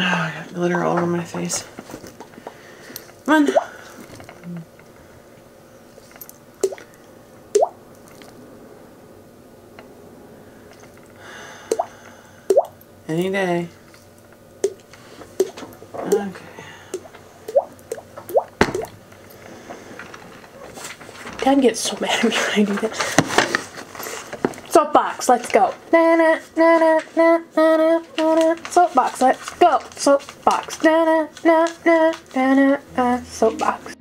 Oh, I got glitter all over my face. On. Any day. Okay. Dad gets so mad at me when I do that. Soapbox, let's go. Na na na na na na na na na. Soapbox, let's go. Soapbox, na na na na na na na. Soapbox.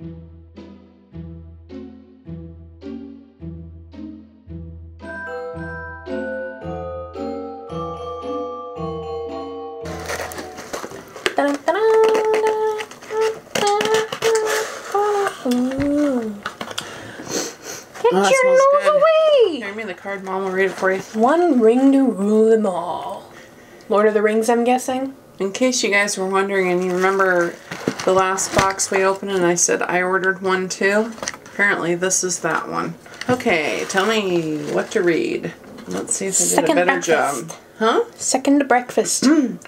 Card. Mom will read it for you. One ring to rule them all. Lord of the Rings, I'm guessing. In case you guys were wondering and you remember the last box we opened and I said I ordered one too, apparently this is that one. Okay, tell me what to read. Let's see if I did Second a better breakfast. job. Huh? Second breakfast. Mm.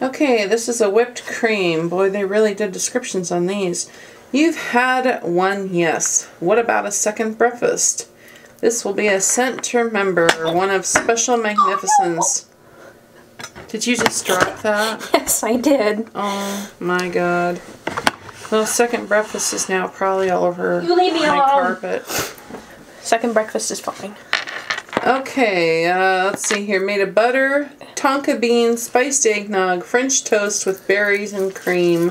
Okay, this is a whipped cream. Boy, they really did descriptions on these. You've had one, yes. What about a second breakfast? This will be a scent to remember, one of special magnificence. Did you just drop that? Yes, I did. Oh my god. Well, second breakfast is now probably all over You leave me my alone. carpet. Second breakfast is fine. Okay, uh, let's see here. Made of butter, tonka bean, spiced eggnog, French toast with berries and cream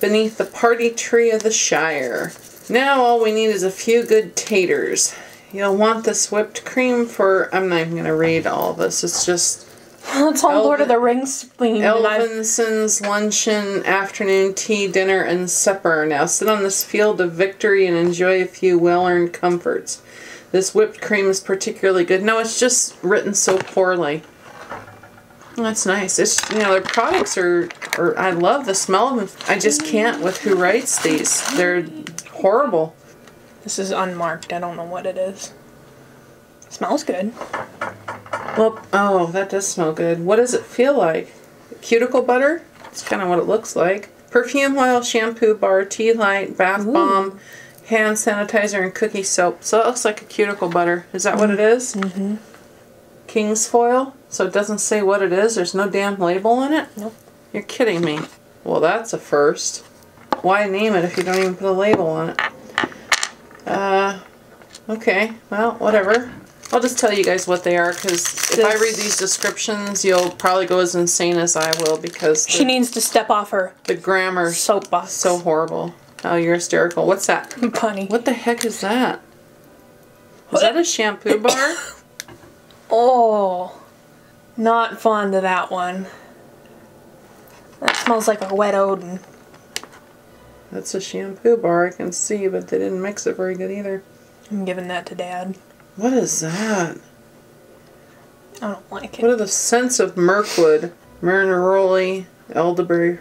beneath the party tree of the Shire. Now all we need is a few good taters. You'll want this whipped cream for. I'm not even going to read all this. It's just It's all Lord of the Rings themed. elevenses luncheon, afternoon tea, dinner, and supper. Now sit on this field of victory and enjoy a few well earned comforts. This whipped cream is particularly good. No, it's just written so poorly. That's nice. It's you know their products are, are I love the smell of them. I just can't with who writes these. They're horrible. This is unmarked. I don't know what it is. Smells good. Well, oh, that does smell good. What does it feel like? Cuticle butter? It's kind of what it looks like. Perfume oil, shampoo bar, tea light, bath bomb, hand sanitizer, and cookie soap. So it looks like a cuticle butter. Is that what it is? Mm-hmm. King's foil? So it doesn't say what it is? There's no damn label on it? Nope. You're kidding me. Well, that's a first. Why name it if you don't even put a label on it? Uh, okay. Well, whatever. I'll just tell you guys what they are because if I read these descriptions, you'll probably go as insane as I will because She needs to step off her the grammar's soapbox. so horrible. Oh, you're hysterical. What's that? funny. What the heck is that? Is that a shampoo bar? Oh, not fond of that one. That smells like a wet Odin. That's a shampoo bar, I can see, but they didn't mix it very good either. I'm giving that to Dad. What is that? I don't like it. What are the scents of Mirkwood, Myrnaroli, elderberry?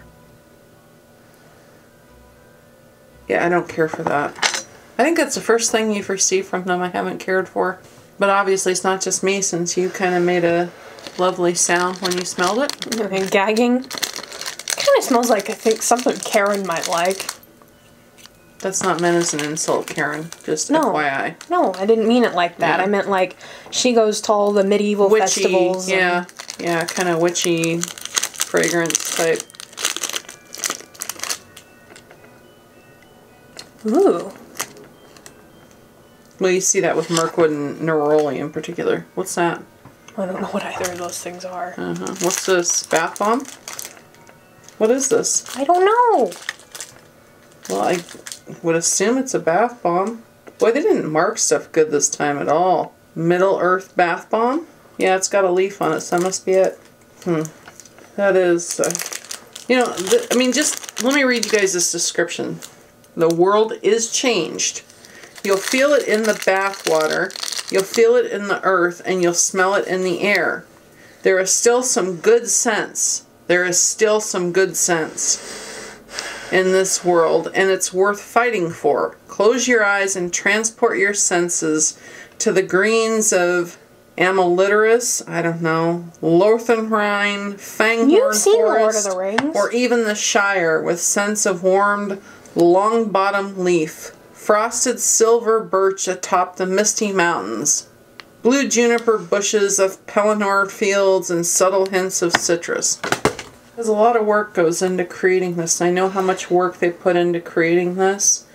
Yeah, I don't care for that. I think that's the first thing you've received from them I haven't cared for. But obviously it's not just me since you kind of made a lovely sound when you smelled it. And gagging. Kind of smells like I think something Karen might like. That's not meant as an insult, Karen. Just No. FYI. No, I didn't mean it like that. Yeah. I meant like she goes to all the medieval Witchy, festivals. yeah, yeah, kind of witchy fragrance type. Ooh. Well, you see that with Mirkwood and Neroli in particular. What's that? I don't know what either of those things are. Uh-huh. What's this? Bath bomb? What is this? I don't know. Well, I would assume it's a bath bomb. Boy, they didn't mark stuff good this time at all. Middle Earth bath bomb? Yeah, it's got a leaf on it, so that must be it. Hmm. That is, uh, you know, I mean, just let me read you guys this description. The world is changed. You'll feel it in the bath water, you'll feel it in the earth, and you'll smell it in the air. There is still some good sense. There is still some good sense in this world, and it's worth fighting for. Close your eyes and transport your senses to the greens of Amaliterus, I don't know, Lothenrine, Fangorn You've seen The Lord of Forest, the Rings. or even the Shire with scents of warmed, Longbottom leaf, frosted silver birch atop the misty mountains, blue juniper bushes of Pelennor fields, and subtle hints of citrus. There's a lot of work goes into creating this. I know how much work they put into creating this.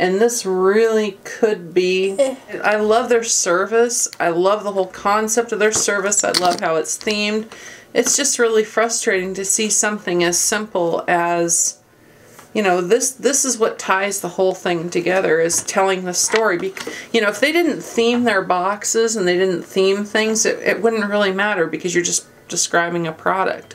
And this really could be. Eh. I love their service. I love the whole concept of their service. I love how it's themed. It's just really frustrating to see something as simple as you know this this is what ties the whole thing together is telling the story Be- you know if they didn't theme their boxes and they didn't theme things it, it wouldn't really matter because you're just describing a product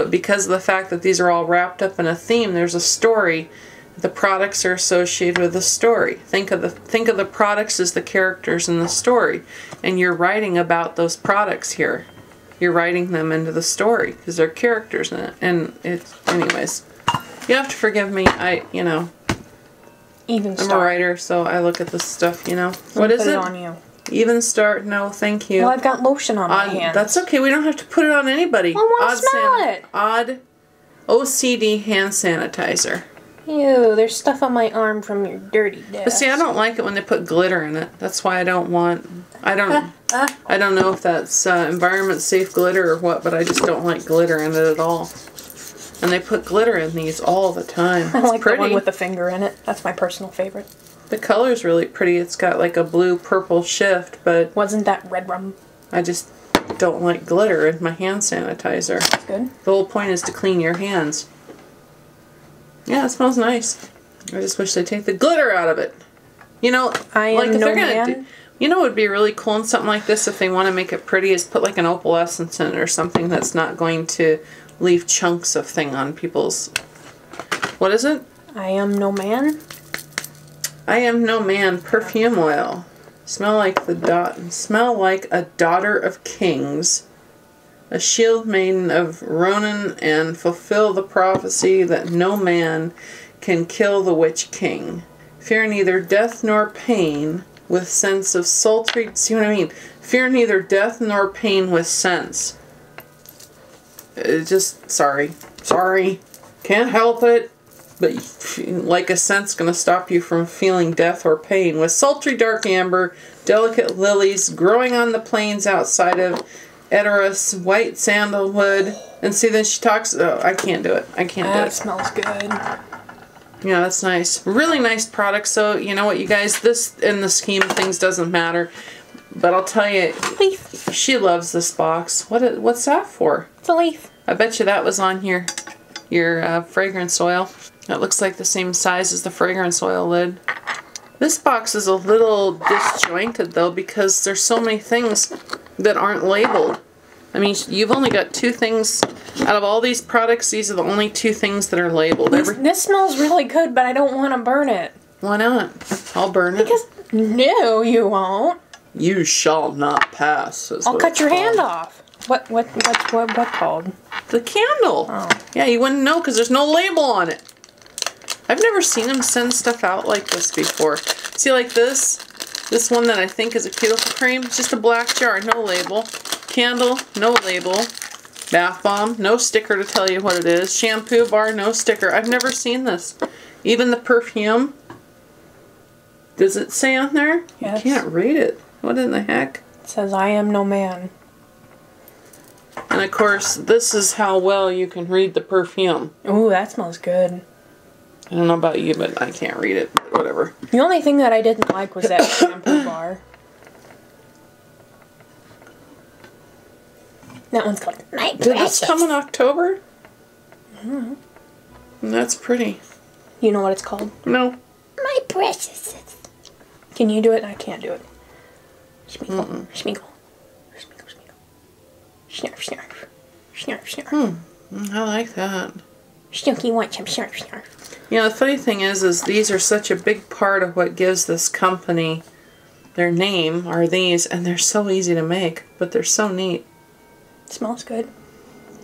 but because of the fact that these are all wrapped up in a theme there's a story. The products are associated with the story. Think of the think of the products as the characters in the story. And you're writing about those products here. You're writing them into the story because they're characters in it. And it's anyways you have to forgive me. I you know Even i'm start. a writer so i look at this stuff you know. What is put it, on you. Even start no thank you Well, I've got lotion on my hands. that's okay we don't have to put it on anybody I wanna Odd smell it. odd ocd hand sanitizer Ew, there's stuff on my arm from your dirty desk. But see, I don't like it when they put glitter in it. That's why I don't want. I don't. I don't know if that's uh, environment safe glitter or what, but I just don't like glitter in it at all. And they put glitter in these all the time. I like pretty. the one with the finger in it. That's my personal favorite. The color's really pretty. It's got like a blue purple shift, but Wasn't that red rum? I just don't like glitter in my hand sanitizer. That's good. The whole point is to clean your hands. Yeah, it smells nice. I just wish they'd take the glitter out of it. You know, I am like if no they're gonna man. do, you know, what would be really cool in something like this if they want to make it pretty is put like an opalescence in it or something that's not going to leave chunks of thing on people's. What is it? I am no man. I am no man. Perfume oil. Smell like the dot. Smell like a daughter of kings. A shield maiden of Rohan, and fulfill the prophecy that no man can kill the witch king. Fear neither death nor pain, with sense of sultry. See what I mean? Fear neither death nor pain with sense. It just sorry, sorry, can't help it. But like a scent's gonna stop you from feeling death or pain. With sultry dark amber, delicate lilies growing on the plains outside of Edoras, white sandalwood, and see then she talks. Oh, I can't do it. I can't do That it. smells good. Yeah, that's nice. Really nice product. So you know what, you guys, this in the scheme of things doesn't matter. But I'll tell you, Leaf. she loves this box. What? What's that for? It's a leaf. I bet you that was on your your uh, fragrance oil. That looks like the same size as the fragrance oil lid. This box is a little disjointed though because there's so many things that aren't labeled. I mean, you've only got two things out of all these products. These are the only two things that are labeled. This, Every, this smells really good, but I don't want to burn it. why not? I'll burn it. Because no, you won't. you shall not pass. I'll cut your called. hand off. What what what's what what called? The candle. Oh. Yeah, you wouldn't know because there's no label on it. I've never seen them send stuff out like this before. See, like this, this one that I think is a cuticle cream, it's just a black jar, no label. Candle, no label. Bath bomb, no sticker to tell you what it is. Shampoo bar, no sticker. I've never seen this. Even the perfume. Does it say on there? Yes. You can't read it. What in the heck? It says I am no man. And of course, this is how well you can read the perfume. Ooh, that smells good. I don't know about you, but I can't read it. Whatever. The only thing that I didn't like was that shampoo bar. That one's called Night Did this come in October? Mm, That's pretty. You know what it's called? No. My Precious. Can you do it? I can't do it. Smeagol. Smeagol. Smeagol, smeagol. Snarf, snarf. Snarf, snarf. Mm, I like that. Snooky wants some snarf, snarf. You know, the funny thing is, is these are such a big part of what gives this company their name. Are these, and they're so easy to make, but they're so neat. Smells good.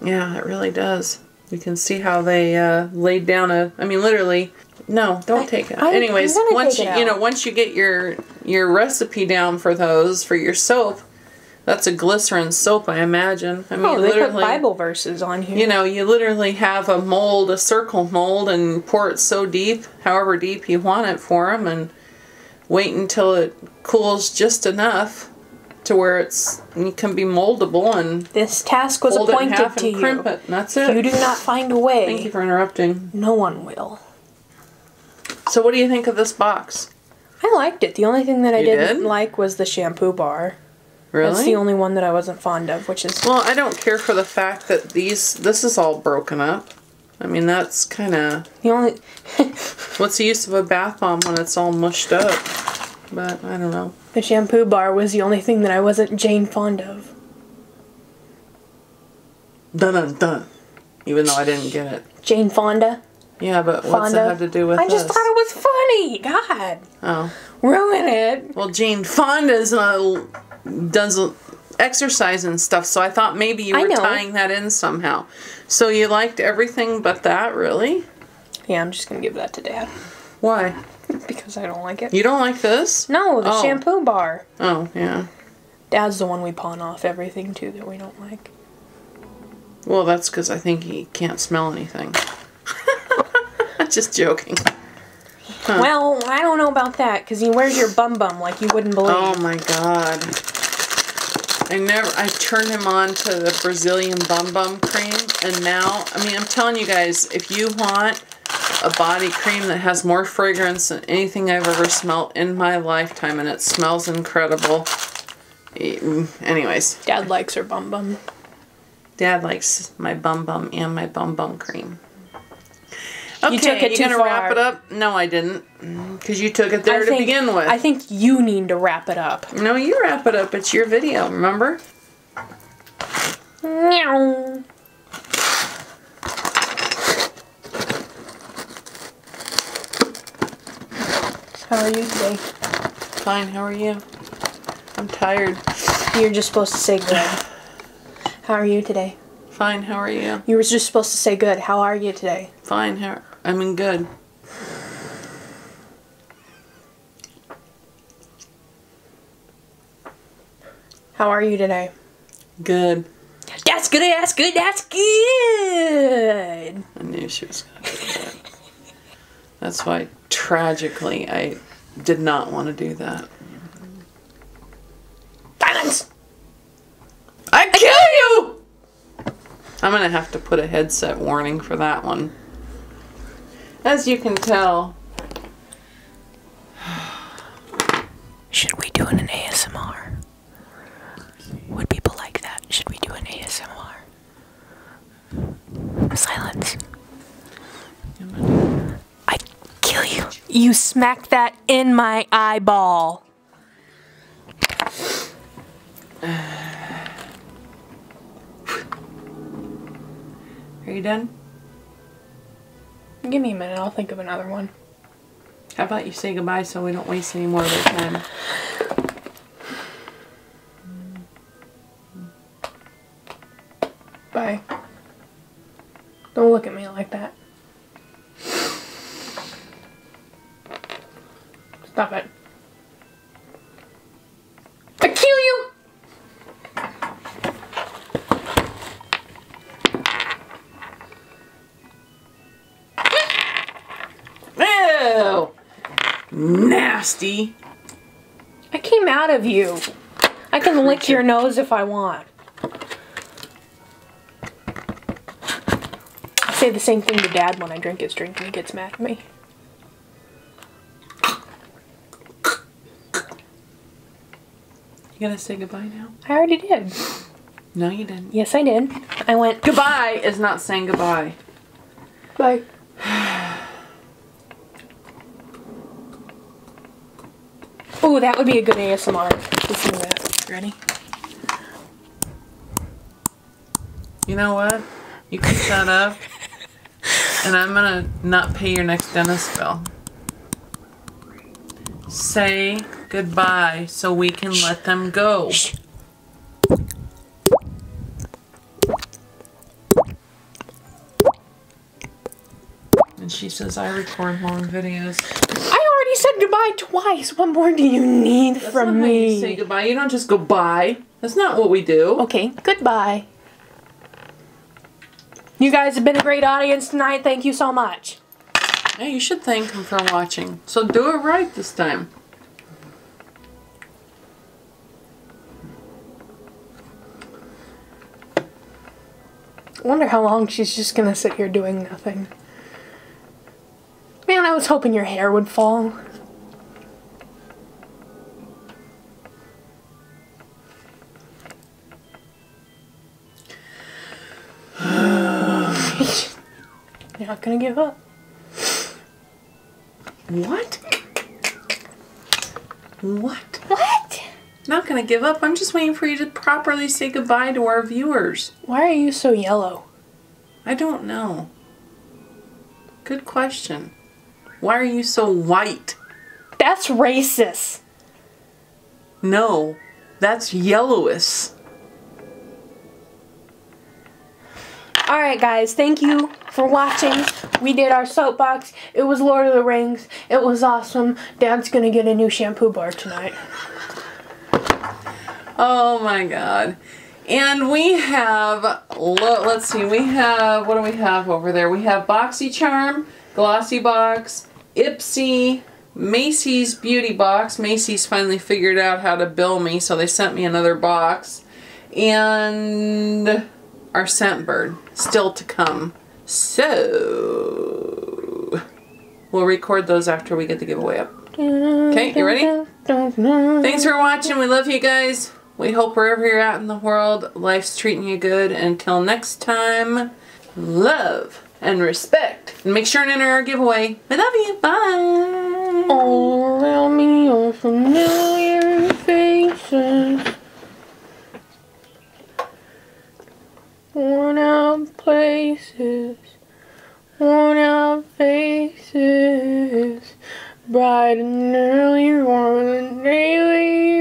Yeah, it really does. You can see how they uh, laid down a. I mean, literally. No, don't I- take it. I'm- Anyways, once you it you know once you get your your recipe down for those for your soap, That's a glycerin soap, I imagine. I mean, Oh, they put literally, Bible verses on here. you know, you literally have a mold, a circle mold, and pour it so deep, however deep you want it for them, and wait until it cools just enough to where it's it can be moldable and This task was fold it in appointed half to and crimp you. it. That's it. you do not find a way, Thank you for interrupting. no one will. So, what do you think of this box? I liked it. The only thing that I You didn't did? like was the shampoo bar. Really? That's the only one that I wasn't fond of, which is Well, I don't care for the fact that these this is all broken up. I mean, that's kind of the only. what's the use of a bath bomb when it's all mushed up? But I don't know. the shampoo bar was the only thing that I wasn't Jane fond of. Dun dun dun. Even though I didn't get it. Jane Fonda. Yeah, but what's Fonda. it have to do with I just thought it was funny. God, oh, ruin it. well, Jane Fonda's uh, does exercise and stuff, so I thought maybe you were tying that in somehow. So you liked everything but that, really? Yeah, I'm just gonna give that to Dad Why? because I don't like it. You don't like this? No, the Oh. shampoo bar. Oh, yeah. Dad's the one we pawn off everything to that we don't like. Well, that's because I think he can't smell anything. Just joking. Well, I don't know about that because he wears your bum bum like you wouldn't believe. Oh my god. I never I turned him on to the Brazilian bum bum cream and now I mean I'm telling you guys if you want a body cream that has more fragrance than anything I've ever smelled in my lifetime and it smells incredible. Anyways, Dad likes her bum bum. Dad likes my bum bum and my bum bum cream. Okay, You took it you gonna wrap it up? No, I didn't, because you took it there I to think, begin with. I think you need to wrap it up. no, you wrap it up. It's your video. Remember? Meow. How are you today? Fine. How are you? I'm tired. You're just supposed to say good. How are you today? Fine. How are you? You were just supposed to say good. How are you today? Fine. How? I'm in good. How are you today? Good. That's good. That's good. That's good. I knew she was gonna do that. That's why, tragically, I did not want to do that. Silence. I kill you! I'm gonna have to put a headset warning for that one. As you can tell, Should we do an ASMR? Would people like that? Should we do an ASMR? Silence. I kill you. You smacked that in my eyeball. are you done? Give me a minute. I'll think of another one. How about you say goodbye so we don't waste any more of their time? Bye. Don't look at me like that. Nasty. I came out of you. I can lick your nose if I want. I say the same thing to Dad when I drink his drink and he gets mad at me. You gonna say goodbye now? I already did. No, you didn't. Yes, I did. I went, Goodbye is not saying goodbye. bye. Oh, that would be a good ASMR. Listen to that. Ready? You know what? You can shut up. And I'm gonna not pay your next dentist bill. Say goodbye so we can let them go. And she says I record long videos. I already said goodbye twice. What more do you need That's from not how you me? say goodbye. You don't just go bye. That's not what we do. Okay, goodbye. You guys have been a great audience tonight. Thank you so much. Yeah, you should thank them for watching. So do it right this time. I wonder how long she's just gonna sit here doing nothing. Man, I was hoping your hair would fall. You're not gonna give up. What? What? What? Not gonna give up. I'm just waiting for you to properly say goodbye to our viewers. Why are you so yellow? I don't know. Good question. Why are you so white? That's racist. No, that's yellowish. Alright, guys, thank you for watching. We did our soapbox. It was Lord of the Rings. It was awesome. Dad's gonna get a new shampoo bar tonight. Oh my god. And we have, let's see, we have, what do we have over there? We have BoxyCharm, Glossy Box, Ipsy, Macy's Beauty Box. Macy's finally figured out how to bill me, so they sent me another box. And our Scentbird, still to come. So, we'll record those after we get the giveaway up. Okay, you ready? Thanks for watching. We love you guys. We hope wherever you're at in the world, life's treating you good. Until next time, love and respect. And make sure and enter our giveaway. We love you. Bye. All around me are familiar faces. Worn out places. Worn out faces. Bright and early daily